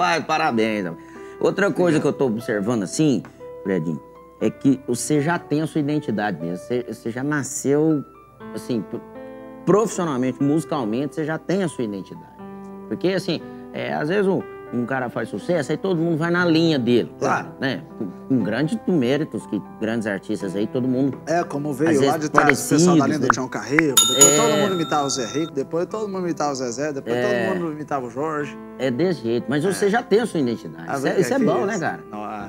Rapaz, parabéns. Outra coisa que eu tô observando assim, Fredinho, é que você já tem a sua identidade mesmo. Você, você já nasceu, assim, profissionalmente, musicalmente, você já tem a sua identidade. Porque, assim, é, às vezes um, um cara faz sucesso, aí todo mundo vai na linha dele. Claro, né? Com, com grandes méritos, que grandes artistas aí, todo mundo É, como veio lá de trás, o pessoal da linha do né? Tião Carreiro, depois É. todo mundo imitava o Zé Rico, depois todo mundo imitava o Zezé, depois É. todo mundo imitava o Jorge. é desse jeito. Mas você já tem a sua identidade. Ah, Isso é, isso é bom, né, cara? Não, ah.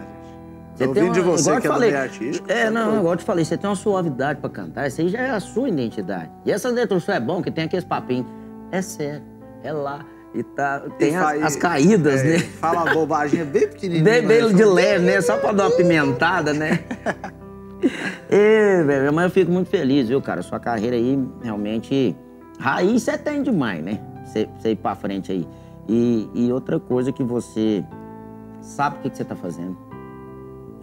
Você eu tem vim de uma- você, que é falei, artístico. É, não, eu te falei, você tem uma suavidade pra cantar, isso aí já é a sua identidade. E essas letras é bom, que tem aqueles papinhos. É sério, é lá. E tá, tem E as, e- caídas, é, né? Fala uma bobagem bem pequenininha. Bem, bem de leve, né? Só pra dar uma pimentada, né? Ê, velho, mas eu fico muito feliz, viu, cara? Sua carreira aí, realmente... Raiz você tem demais, né? Você, você ir pra frente aí. E, e outra coisa que você sabe o que, que você tá fazendo.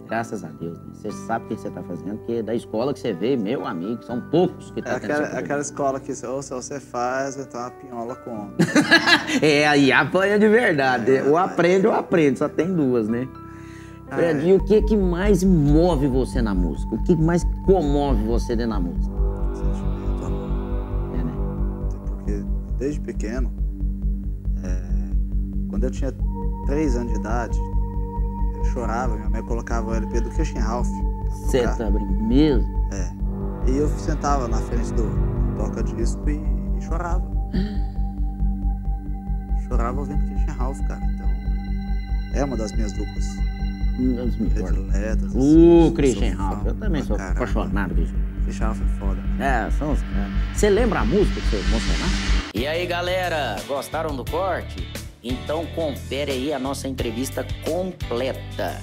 Graças a Deus, né? Você sabe o que você tá fazendo, porque da escola que você veio, meu amigo, são poucos que É tá tendo aquela, aquela escola que ou se você faz, então a pinhola come. É, aí apanha de verdade. ou aprende ou aprende, só tem duas, né? Fred, e o que, que mais move você na música? O que mais comove você dentro da música? Sentimento, amor. É, né? Porque desde pequeno, é, quando eu tinha três anos de idade, chorava, minha mãe colocava o LP do Christian Você tá brincando mesmo? É. E eu sentava na frente do toca-disco e, e chorava. chorava ouvindo Christian Ralph, cara. Então, é uma das minhas duplas Não me prediletas. Assim, Christian Ralph, eu também sou caramba. apaixonado, Christian. Christian Ralph é foda. É, são os caras. Você lembra a música que você emocionar? E aí, galera, gostaram do corte? Então confere aí a nossa entrevista completa.